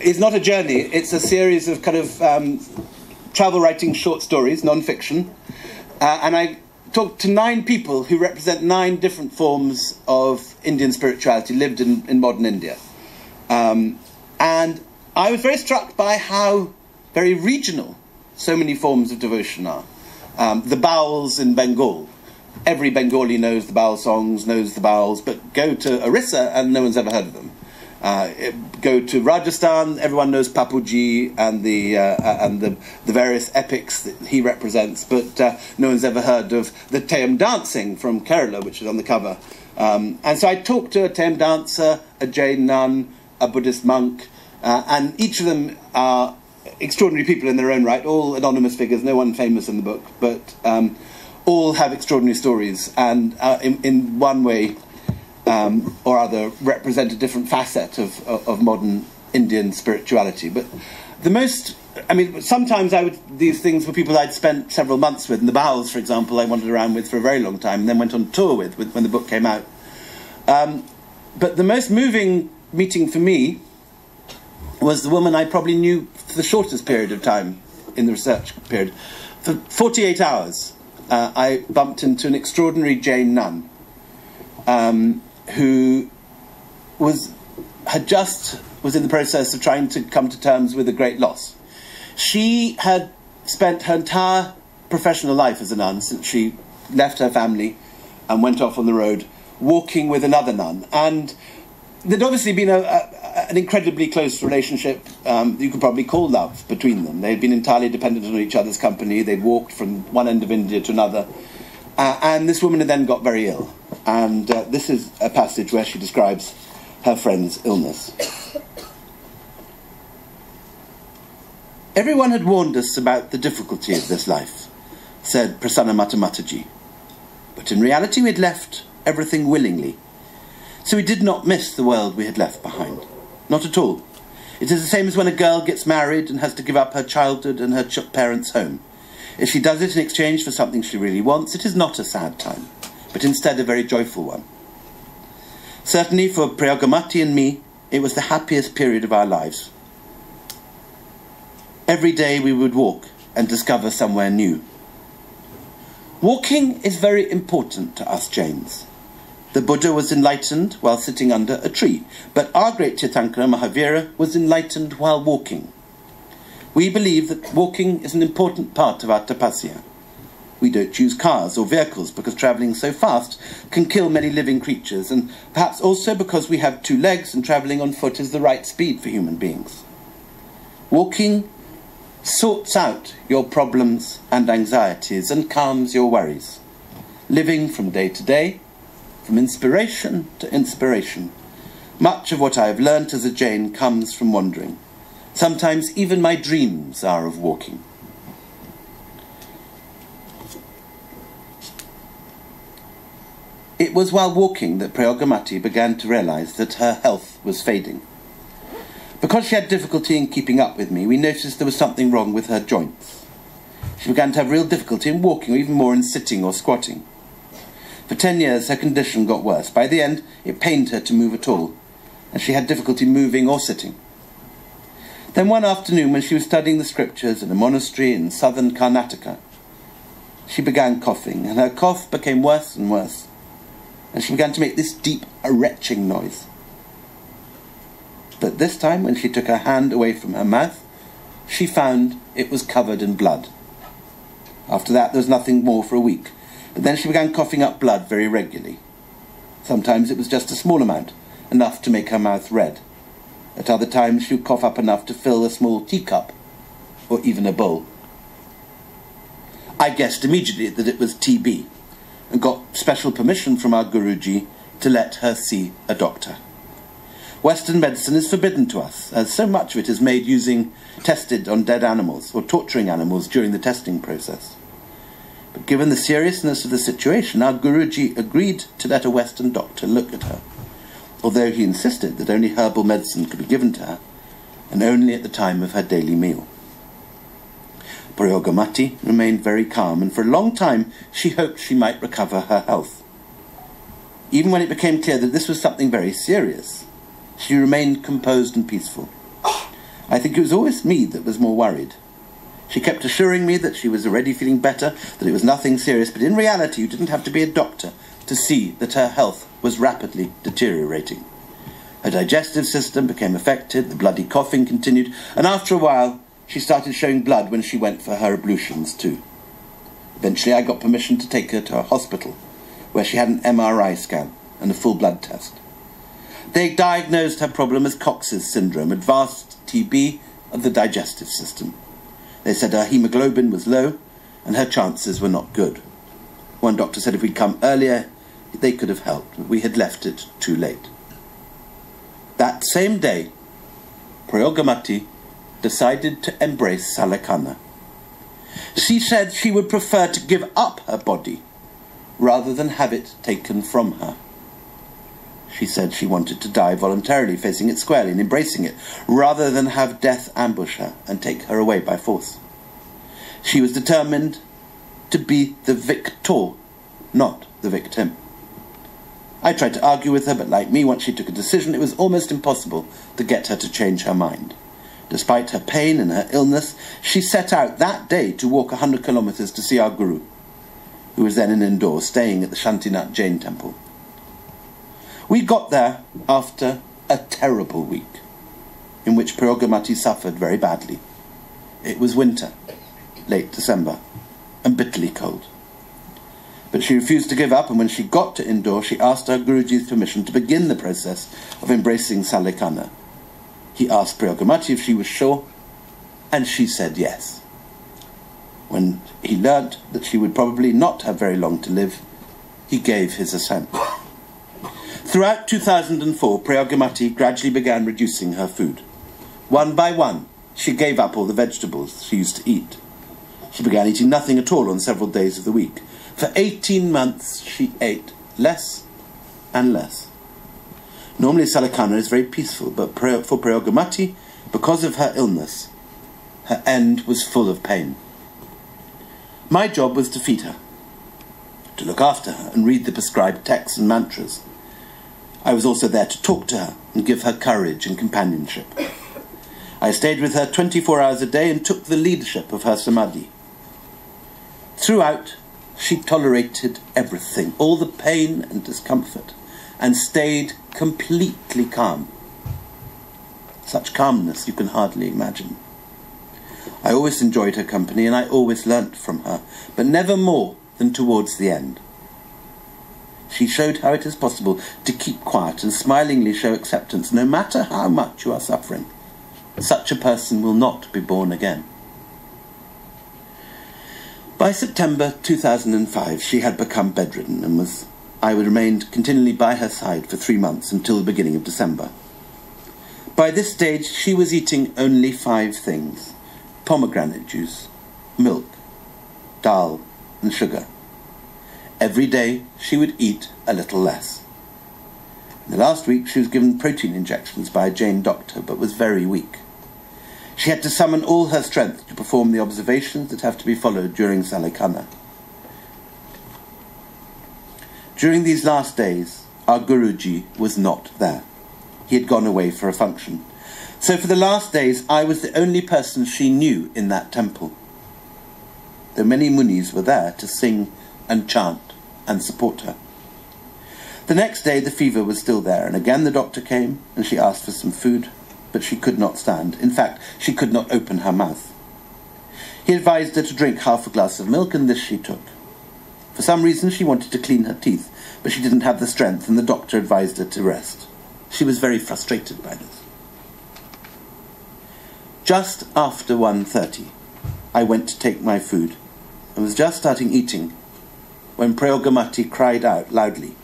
is not a journey, it's a series of kind of um, travel writing short stories, non fiction. Uh, and I talked to nine people who represent nine different forms of Indian spirituality lived in, in modern India. Um, and I was very struck by how very regional so many forms of devotion are. Um, the Bauls in Bengal. Every Bengali knows the Baul songs, knows the Bauls, but go to Orissa and no one's ever heard of them. Uh, go to Rajasthan, everyone knows Pabuji and the uh, uh, and the, the various epics that he represents, but uh, no one's ever heard of the Theyyam dancing from Kerala, which is on the cover. Um, and so I talked to a Theyyam dancer, a Jain nun, a Buddhist monk, uh, and each of them are extraordinary people in their own right, all anonymous figures, no one famous in the book, but um, all have extraordinary stories, and in, in one way um, or other represent a different facet of, of, of, modern Indian spirituality. But the most, I mean, sometimes I would, these things were people I'd spent several months with. And the Bauls, for example, I wandered around with for a very long time and then went on tour with, with when the book came out. Um, but the most moving meeting for me was the woman I probably knew for the shortest period of time in the research period. For 48 hours, uh, I bumped into an extraordinary Jain nun. Um, who was had just was in the process of trying to come to terms with a great loss. She had spent her entire professional life as a nun since she left her family and went off on the road, walking with another nun. And there'd obviously been a, a, an incredibly close relationship, um, you could probably call love, between them. They'd been entirely dependent on each other's company. They'd walked from one end of India to another. Uh, and this woman then got very ill. And uh, this is a passage where she describes her friend's illness. Everyone had warned us about the difficulty of this life, said Prasannamati Mataji. But in reality, we had left everything willingly. So we did not miss the world we had left behind. Not at all. It is the same as when a girl gets married and has to give up her childhood and her ch- parents' home. If she does it in exchange for something she really wants, it is not a sad time but instead a very joyful one. Certainly for Prayogamati and me, it was the happiest period of our lives. Every day we would walk and discover somewhere new. Walking is very important to us Jains. The Buddha was enlightened while sitting under a tree, but our great Tirthankara Mahavira was enlightened while walking. We believe that walking is an important part of our tapasya. We don't choose cars or vehicles because travelling so fast can kill many living creatures, and perhaps also because we have two legs and travelling on foot is the right speed for human beings. Walking sorts out your problems and anxieties and calms your worries. Living from day to day, from inspiration to inspiration. Much of what I have learnt as a Jain comes from wandering. Sometimes even my dreams are of walking. It was while walking that Prayogamati began to realize that her health was fading. Because she had difficulty in keeping up with me, we noticed there was something wrong with her joints. She began to have real difficulty in walking, or even more in sitting or squatting. For ten years, her condition got worse. By the end, it pained her to move at all, and she had difficulty moving or sitting. Then one afternoon, when she was studying the scriptures in a monastery in southern Karnataka, she began coughing, and her cough became worse and worse and she began to make this deep, retching noise. But this time, when she took her hand away from her mouth, she found it was covered in blood. After that, there was nothing more for a week, but then she began coughing up blood very regularly. Sometimes it was just a small amount, enough to make her mouth red. At other times, she would cough up enough to fill a small teacup, or even a bowl. I guessed immediately that it was TB and got special permission from our Guruji to let her see a doctor. Western medicine is forbidden to us, as so much of it is made using tested on dead animals or torturing animals during the testing process. But given the seriousness of the situation, our Guruji agreed to let a Western doctor look at her, although he insisted that only herbal medicine could be given to her, and only at the time of her daily meal. Prayogamati remained very calm, and for a long time she hoped she might recover her health. Even when it became clear that this was something very serious, she remained composed and peaceful. I think it was always me that was more worried. She kept assuring me that she was already feeling better, that it was nothing serious, but in reality you didn't have to be a doctor to see that her health was rapidly deteriorating. Her digestive system became affected, the bloody coughing continued, and after a while she started showing blood when she went for her ablutions too. Eventually I got permission to take her to a hospital, where she had an MRI scan and a full blood test. They diagnosed her problem as Koch's syndrome, advanced TB of the digestive system. They said her hemoglobin was low and her chances were not good. One doctor said if we'd come earlier, they could have helped, but we had left it too late. That same day, Prayogamati decided to embrace Sallekhana. She said she would prefer to give up her body rather than have it taken from her. She said she wanted to die voluntarily, facing it squarely and embracing it, rather than have death ambush her and take her away by force. She was determined to be the victor, not the victim. I tried to argue with her, but like me, once she took a decision, it was almost impossible to get her to change her mind. Despite her pain and her illness, she set out that day to walk a hundred kilometres to see our Guru, who was then in Indore, staying at the Shantinath Jain temple. We got there after a terrible week, in which Prayogamati suffered very badly. It was winter, late December, and bitterly cold. But she refused to give up, and when she got to Indore, she asked her Guruji's permission to begin the process of embracing Sallekhana. He asked Prayogamati if she was sure, and she said yes. When he learnt that she would probably not have very long to live, he gave his assent. Throughout 2004, Prayogamati gradually began reducing her food. One by one, she gave up all the vegetables she used to eat. She began eating nothing at all on several days of the week. For 18 months, she ate less and less. Normally, Sallekhana is very peaceful, but for Prayogamati, because of her illness, her end was full of pain. My job was to feed her, to look after her and read the prescribed texts and mantras. I was also there to talk to her and give her courage and companionship. I stayed with her 24 hours a day and took the leadership of her samadhi. Throughout, she tolerated everything, all the pain and discomfort, and stayed completely calm. Such calmness you can hardly imagine. I always enjoyed her company and I always learnt from her, but never more than towards the end. She showed how it is possible to keep quiet and smilingly show acceptance no matter how much you are suffering. Such a person will not be born again. By September 2005, she had become bedridden and was I remained continually by her side for three months until the beginning of December. By this stage, she was eating only five things pomegranate juice, milk, dal, and sugar. Every day she would eat a little less. In the last week she was given protein injections by a Jain doctor, but was very weak. She had to summon all her strength to perform the observations that have to be followed during Sallekhana. During these last days, our Guruji was not there. He had gone away for a function. So for the last days, I was the only person she knew in that temple. Though many munis were there to sing and chant and support her. The next day the fever was still there, and again the doctor came and she asked for some food, but she could not stand. In fact, she could not open her mouth. He advised her to drink half a glass of milk, and this she took. For some reason she wanted to clean her teeth, but she didn't have the strength, and the doctor advised her to rest. She was very frustrated by this. Just after 1.30, I went to take my food, and was just starting eating when Prayogamati cried out loudly.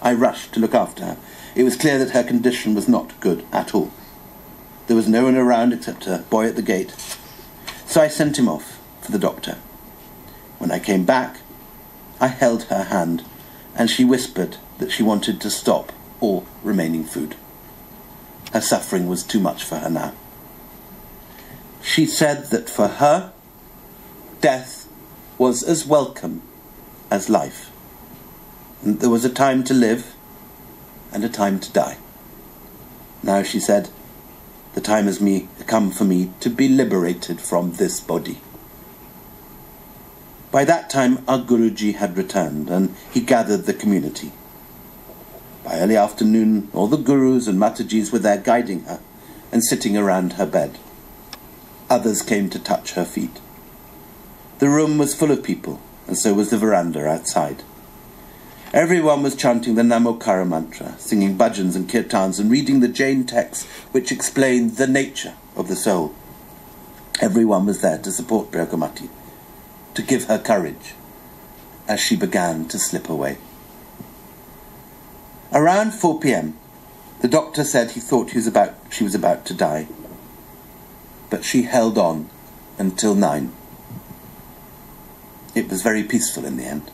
I rushed to look after her. It was clear that her condition was not good at all. There was no one around except a boy at the gate. So I sent him off for the doctor. When I came back, I held her hand, and she whispered that she wanted to stop all remaining food. Her suffering was too much for her now. She said that for her, death was as welcome as life. And there was a time to live and a time to die. Now, she said, the time has me, come for me to be liberated from this body. By that time, our Guruji had returned and he gathered the community. By early afternoon, all the Gurus and Matajis were there guiding her and sitting around her bed. Others came to touch her feet. The room was full of people, and so was the veranda outside. Everyone was chanting the Namokara mantra, singing bhajans and kirtans, and reading the Jain texts which explain the nature of the soul. Everyone was there to support Prayogamati, to give her courage as she began to slip away. Around 4 p.m., the doctor said he thought he was about, she was about to die, but she held on until 9. It was very peaceful in the end.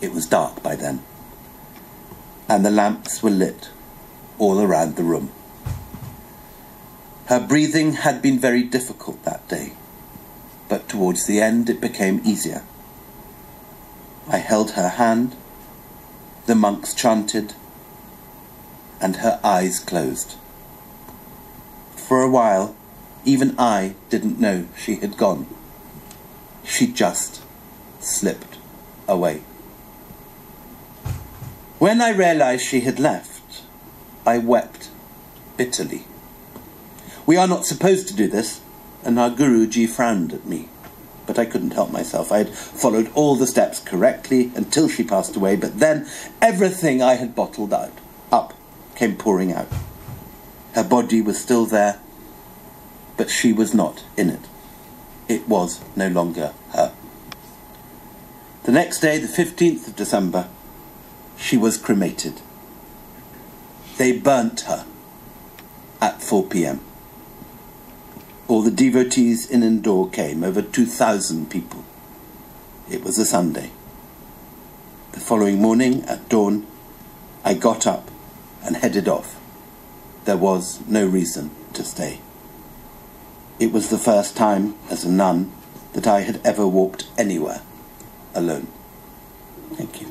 It was dark by then, and the lamps were lit all around the room. Her breathing had been very difficult that day, but towards the end it became easier. I held her hand, the monks chanted, and her eyes closed. For a while, even I didn't know she had gone. She just slipped away. When I realized she had left, I wept bitterly. We are not supposed to do this, and our Guruji frowned at me. But I couldn't help myself. I had followed all the steps correctly until she passed away, but then everything I had bottled out, up, came pouring out. Her body was still there, but she was not in it. It was no longer her. The next day, the 15th of December, she was cremated. They burnt her at 4 p.m. All the devotees in Indore came, over 2,000 people. It was a Sunday. The following morning, at dawn, I got up and headed off. There was no reason to stay. It was the first time, as a nun, that I had ever walked anywhere alone. Thank you.